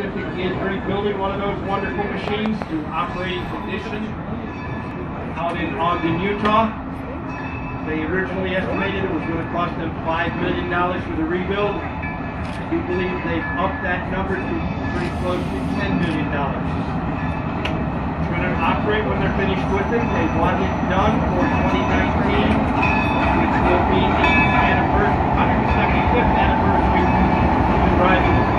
Pacific is rebuilding one of those wonderful machines to operating condition out in Ogden, Utah. They originally estimated it was going to cost them $5 million for the rebuild. I do believe they've upped that number to pretty close to $10 million. It's going to operate when they're finished with it. They want it done for 2019, which will be the anniversary, 175th anniversary of driving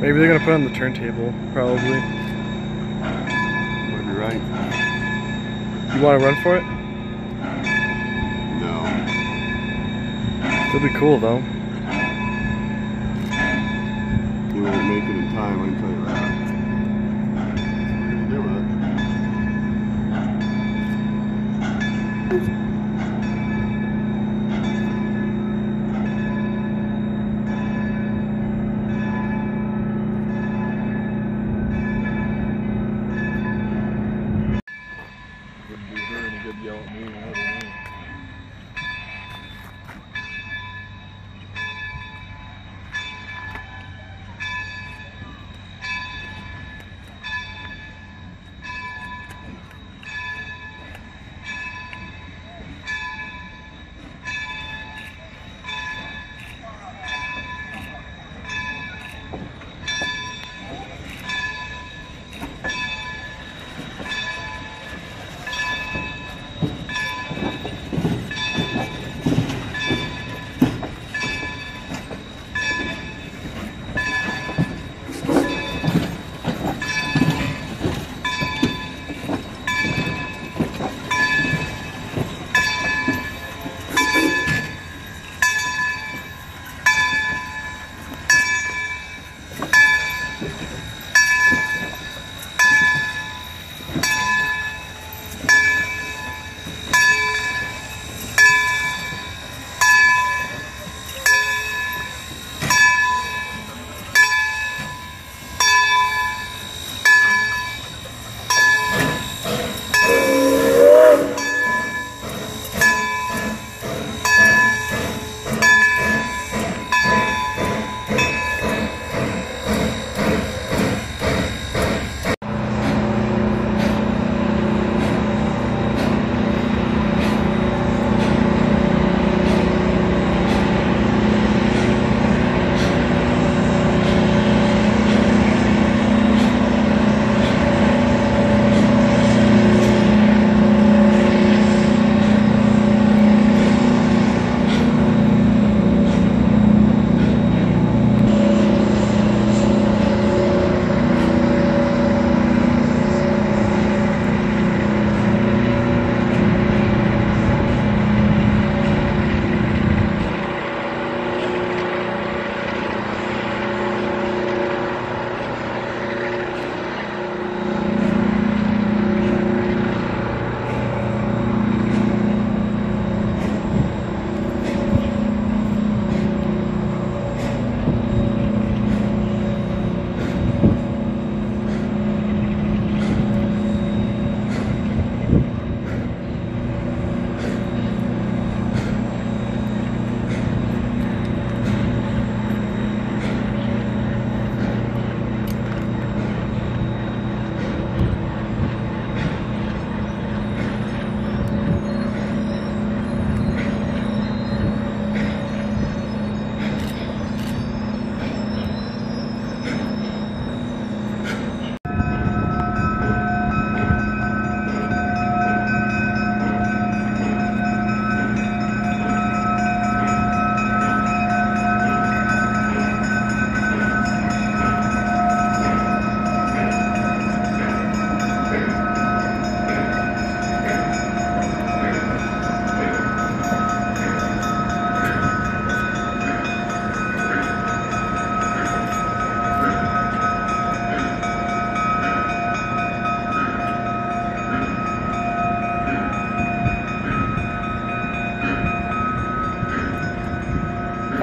Maybe they're gonna put it on the turntable, probably. Might be right. You wanna run for it? No. It'll be cool though. You won't make it in time, I can tell you that. We're gonna do it.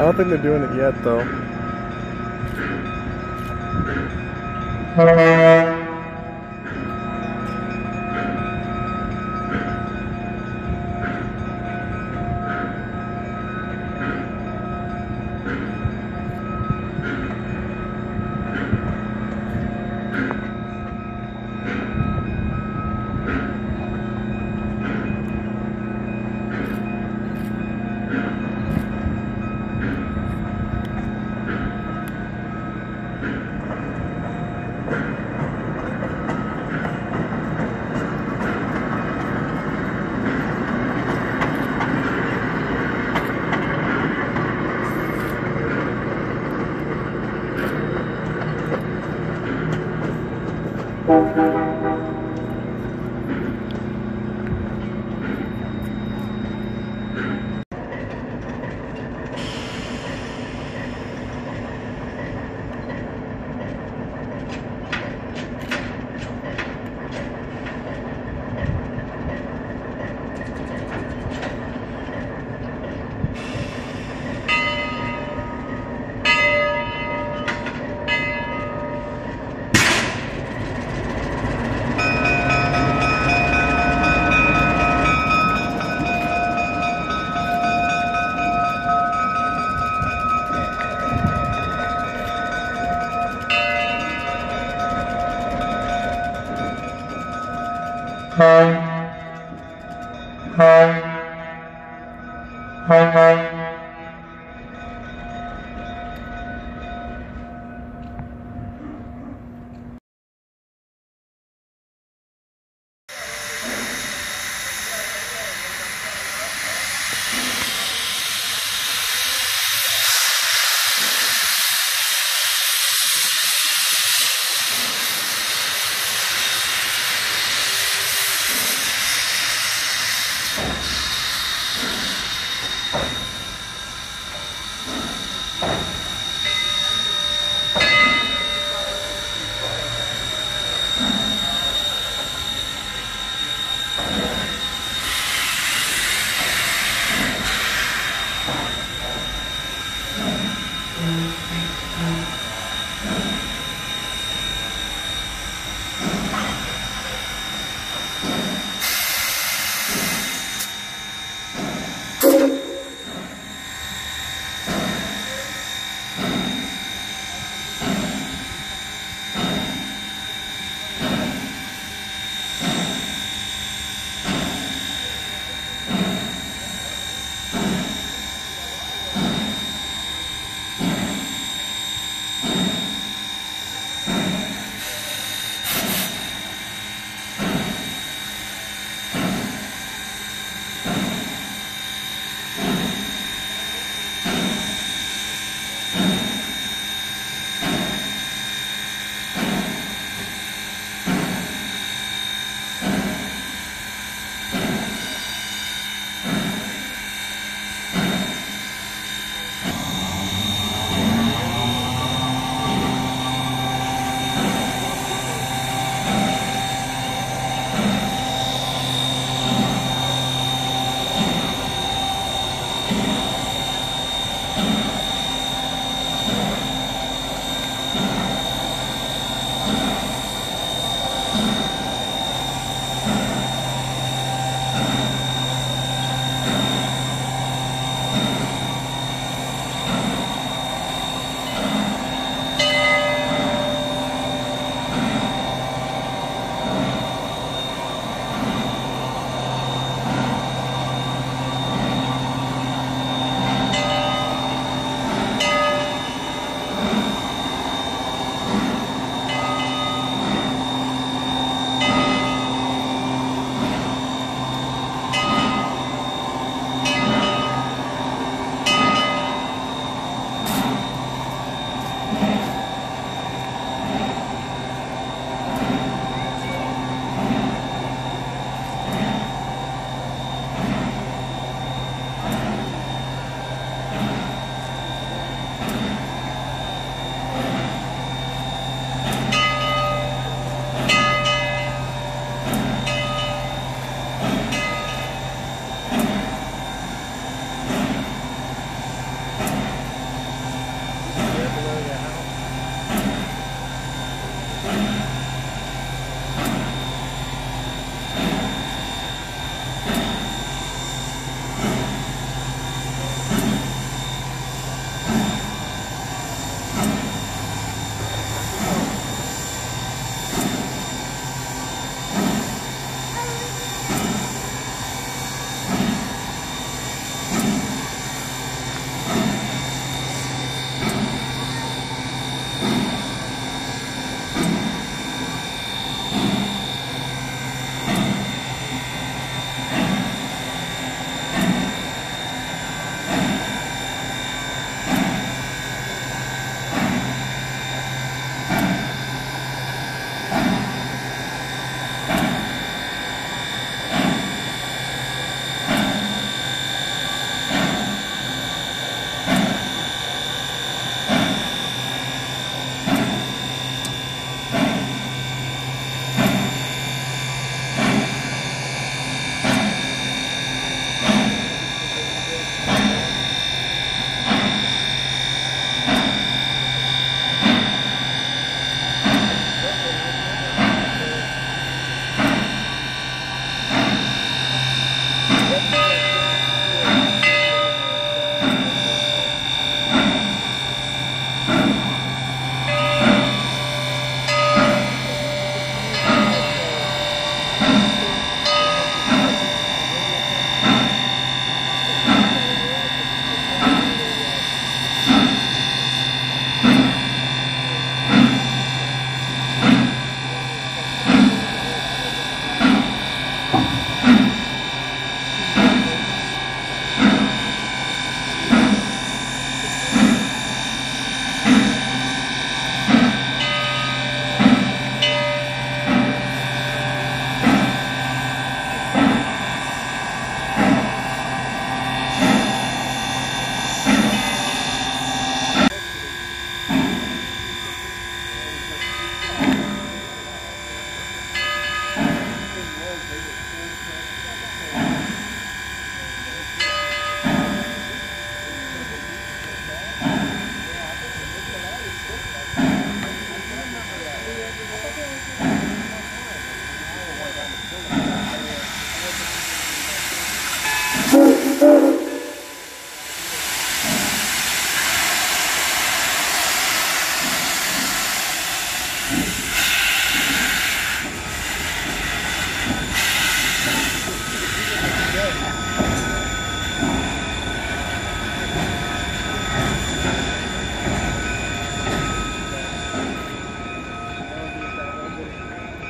Don't think they're doing it yet, though.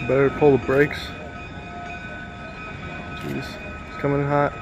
Better pull the brakes. Jeez, it's coming in hot.